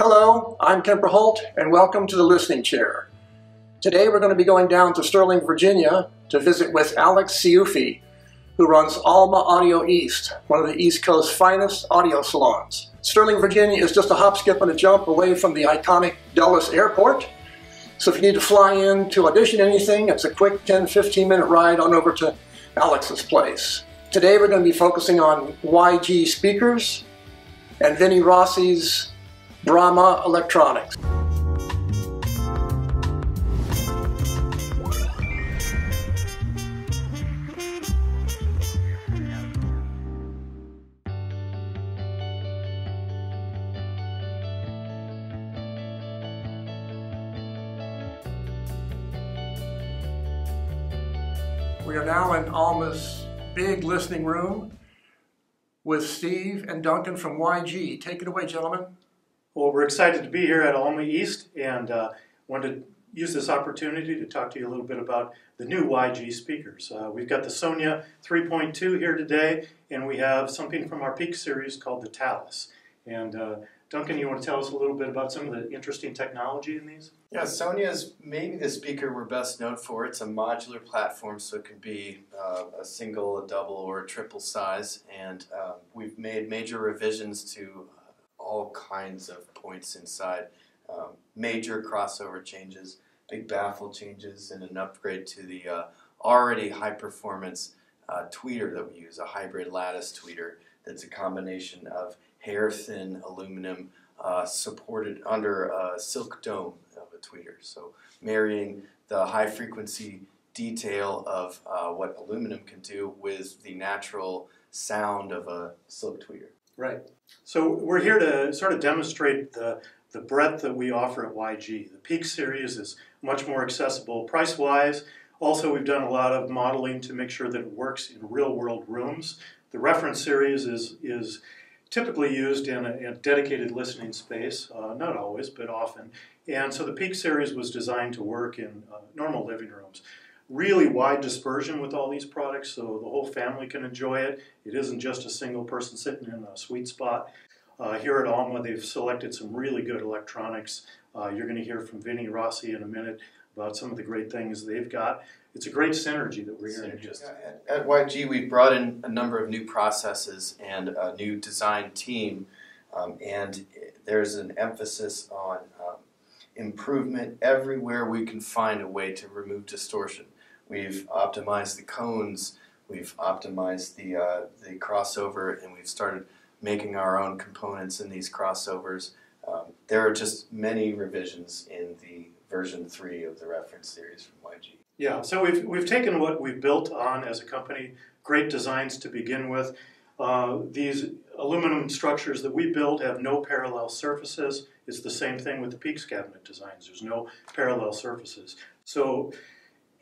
Hello, I'm Kemper Holt, and welcome to the Listening Chair. Today we're going to be going down to Sterling, Virginia to visit with Alex Ciuffi, who runs Alma Audio East, one of the East Coast's finest audio salons. Sterling, Virginia is just a hop, skip, and a jump away from the iconic Dulles Airport. So if you need to fly in to audition anything, it's a quick 10-15 minute ride on over to Alex's place. Today we're going to be focusing on YG speakers and Vinnie Rossi's Brama Electronics. We are now in Alma's big listening room with Steve and Duncan from YG. Take it away, gentlemen. Well, we're excited to be here at Alma East and uh, wanted to use this opportunity to talk to you a little bit about the new YG speakers. Uh, we've got the Sonja 3.2 here today, and we have something from our Peak series called the Talus. And uh, Duncan, you want to tell us a little bit about some of the interesting technology in these? Yeah, Sonja is maybe the speaker we're best known for. It's a modular platform, so it can be uh, a single, a double, or a triple size. And uh, we've made major revisions to all kinds of points inside. Um, major crossover changes, big baffle changes, and an upgrade to the uh, already high performance uh, tweeter that we use, a hybrid lattice tweeter that's a combination of hair thin aluminum uh, supported under a silk dome of a tweeter. So marrying the high frequency detail of uh, what aluminum can do with the natural sound of a silk tweeter. Right. So we're here to sort of demonstrate the, the breadth that we offer at YG. The Peak series is much more accessible price-wise. Also, we've done a lot of modeling to make sure that it works in real-world rooms. The reference series is, is typically used in a, a dedicated listening space, uh, not always, but often. And so the Peak series was designed to work in uh, normal living rooms. Really wide dispersion with all these products, so the whole family can enjoy it. It isn't just a single person sitting in a sweet spot. Uh, here at Alma, they've selected some really good electronics. Uh, you're going to hear from Vinnie Rossi in a minute about some of the great things they've got. It's a great synergy that we're hearing. Just at, at YG, we've brought in a number of new processes and a new design team, um, and there's an emphasis on improvement everywhere we can find a way to remove distortion. We've optimized the cones, we've optimized the uh, the crossover, and we've started making our own components in these crossovers. Um, there are just many revisions in the version 3 of the reference series from YG. Yeah, so we've, we've taken what we've built on as a company, great designs to begin with. Uh, these aluminum structures that we build have no parallel surfaces. It's the same thing with the Peaks cabinet designs. There's no parallel surfaces. So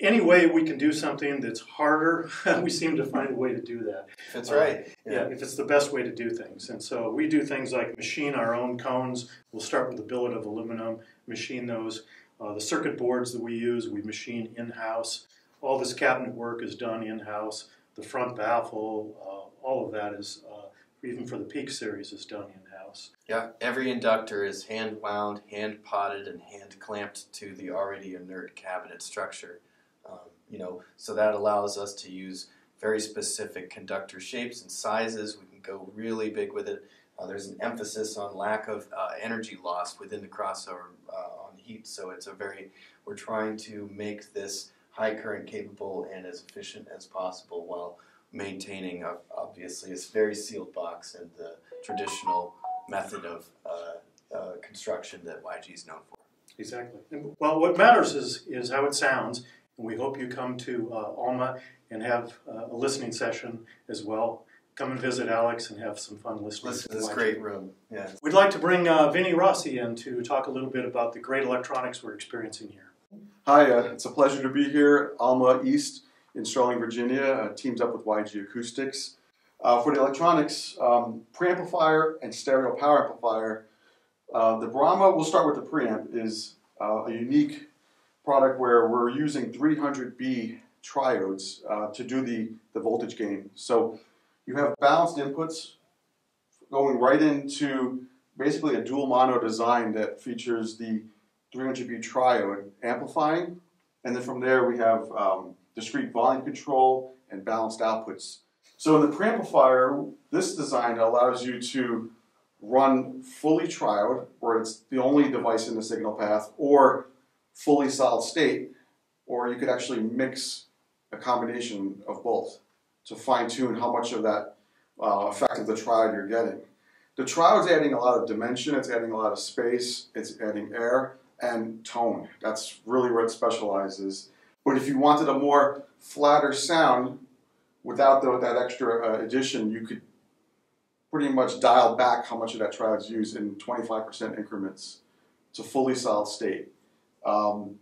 any way we can do something that's harder, we seem to find a way to do that. That's right. Uh, yeah. yeah. if it's the best way to do things. And so we do things like machine our own cones. We'll start with a billet of aluminum, machine those. Uh, the circuit boards that we use, we machine in-house. All this cabinet work is done in-house. The front baffle, uh, all of that is, uh, even for the Peak series, is done in-house. Yeah, every inductor is hand wound, hand potted, and hand clamped to the already inert cabinet structure. Um, you know, so that allows us to use very specific conductor shapes and sizes. We can go really big with it. Uh, there's an emphasis on lack of uh, energy loss within the crossover uh, heat. So it's a very, we're trying to make this high current capable and as efficient as possible while maintaining, a, obviously, a very sealed box and the traditional method of uh, uh, construction that YG is known for. Exactly. And, well, what matters is, is how it sounds. And we hope you come to uh, Alma and have uh, a listening session as well come and visit Alex and have some fun listening. Listen to this great room. Yeah. We'd like to bring uh, Vinnie Rossi in to talk a little bit about the great electronics we're experiencing here. Hi, uh, it's a pleasure to be here. Alma East in Sterling, Virginia, uh, teams up with YG Acoustics. Uh, for the electronics, um, preamplifier and stereo power amplifier, uh, the Brama, we'll start with the preamp, is uh, a unique product where we're using 300B triodes to do the, the voltage gain. So you have balanced inputs going right into basically a dual mono design that features the 300B triode amplifying, and then from there we have um, discrete volume control and balanced outputs. So in the preamplifier, this design allows you to run fully triode, where it's the only device in the signal path, or fully solid state, or you could actually mix a combination of both to fine tune how much of that uh, effect of the triode you're getting. The triode is adding a lot of dimension, it's adding a lot of space, it's adding air and tone. That's really where it specializes. But if you wanted a more flatter sound without the, that extra uh, addition, you could pretty much dial back how much of that triode is used in 25% increments to fully solid state. Um,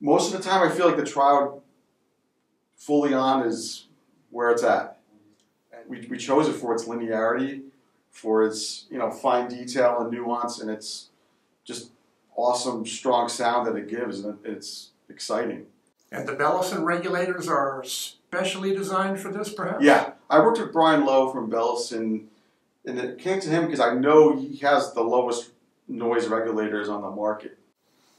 most of the time, I feel like the triode fully on is where it's at. We, we chose it for its linearity, for its you know fine detail and nuance, and its just awesome, strong sound that it gives, and it's exciting. And the Belleson regulators are specially designed for this, perhaps? Yeah, I worked with Brian Lowe from Belleson, and it came to him because I know he has the lowest noise regulators on the market.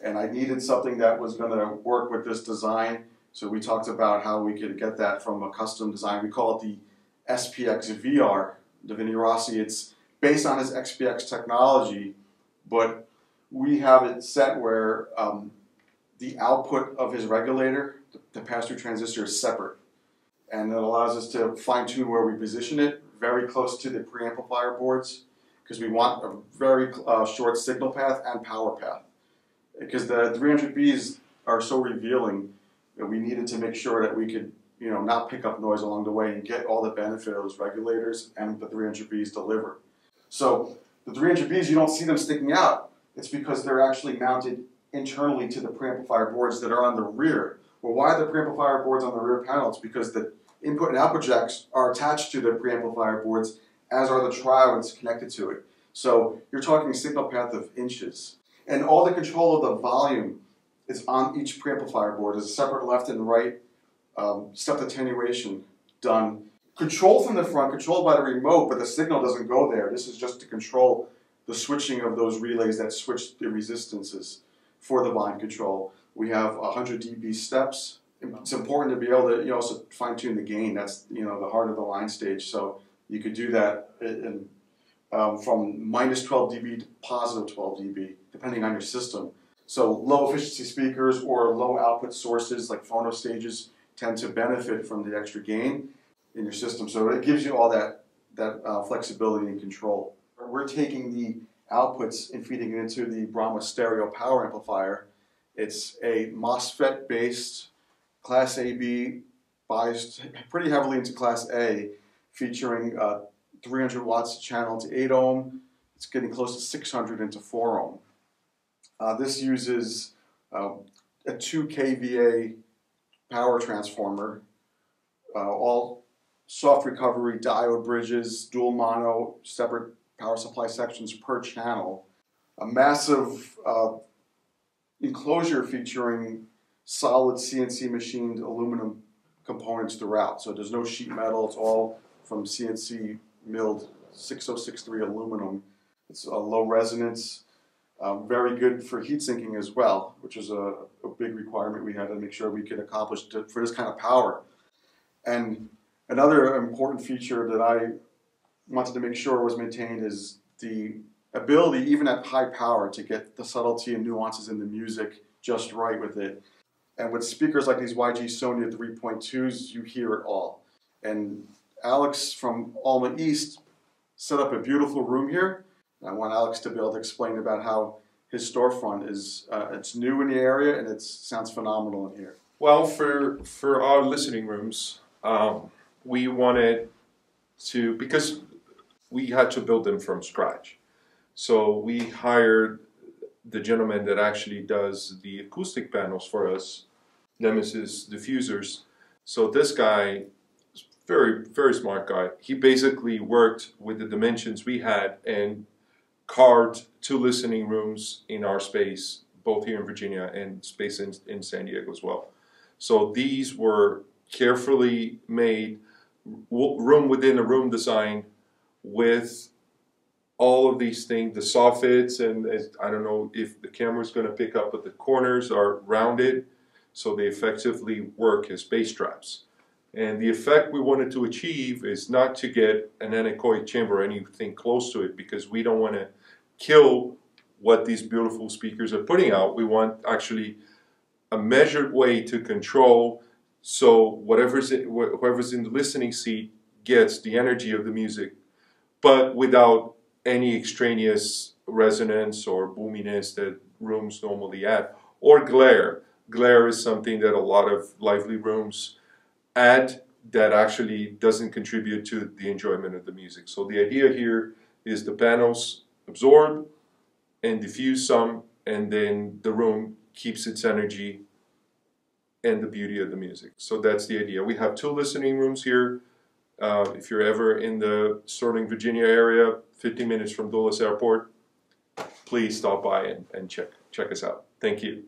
And I needed something that was going to work with this design. So we talked about how we could get that from a custom design. We call it the SPX VR, Vinnie Rossi. It's based on his XPX technology, but we have it set where um, the output of his regulator, the, the pass-through transistor, is separate. And it allows us to fine-tune where we position it, very close to the preamplifier boards, because we want a very uh, short signal path and power path. Because the 300Bs are so revealing that we needed to make sure that we could, you know, not pick up noise along the way and get all the benefit of those regulators and the 300Bs deliver. So the 300Bs, you don't see them sticking out it's because they're actually mounted internally to the preamplifier boards that are on the rear. Well, why are the preamplifier boards on the rear panels? Because the input and output jacks are attached to the preamplifier boards, as are the triodes connected to it. So you're talking a signal path of inches. And all the control of the volume is on each preamplifier board. There's a separate left and right um, step attenuation done. Control from the front, controlled by the remote, but the signal doesn't go there. This is just to control the switching of those relays that switch the resistances for the volume control. We have 100 dB steps. It's important to be able to you also fine tune the gain. That's you know the heart of the line stage. So you could do that in, um, from minus 12 dB to positive 12 dB, depending on your system. So low efficiency speakers or low output sources like phono stages tend to benefit from the extra gain in your system. So it gives you all that that uh, flexibility and control we're taking the outputs and feeding it into the Brama stereo power amplifier. It's a MOSFET based Class AB biased pretty heavily into Class A, featuring uh, 300 watts channel to 8 ohm. It's getting close to 600 into 4 ohm. Uh, this uses uh, a 2 kVA power transformer, uh, all soft recovery diode bridges, dual mono, separate power supply sections per channel, a massive uh, enclosure featuring solid CNC machined aluminum components throughout. So there's no sheet metal, it's all from CNC milled 6063 aluminum. It's a low resonance, um, very good for heat sinking as well, which is a, a, big requirement we had to make sure we could accomplish to, for this kind of power. And another important feature that I wanted to make sure was maintained is the ability, even at high power, to get the subtlety and nuances in the music just right with it. And with speakers like these YG Sonja 3.2s, you hear it all. And Alex from Alma East set up a beautiful room here. I want Alex to be able to explain about how his storefront is. Uh, it's new in the area and it sounds phenomenal in here. Well, for for our listening rooms, um, we wanted to because we had to build them from scratch. So we hired the gentleman that actually does the acoustic panels for us, Nemesis diffusers. So this guy, very very smart guy. He basically worked with the dimensions we had and carved two listening rooms in our space, both here in Virginia and space in, in San Diego as well. So these were carefully made room within a room design with all of these things, the soffits, and I don't know if the camera's going to pick up, but the corners are rounded, so they effectively work as bass traps. And the effect we wanted to achieve is not to get an anechoic chamber or anything close to it, because we don't want to kill what these beautiful speakers are putting out. We want actually a measured way to control so whatever's in, whoever's in the listening seat gets the energy of the music, but without any extraneous resonance or boominess that rooms normally add, or glare. Glare is something that a lot of lively rooms add that actually doesn't contribute to the enjoyment of the music. So the idea here is the panels absorb and diffuse some, and then the room keeps its energy and the beauty of the music. So that's the idea. We have two listening rooms here. Uh, if you're ever in the Sterling, Virginia area, 15 minutes from Dulles Airport, please stop by and, and check check us out. Thank you.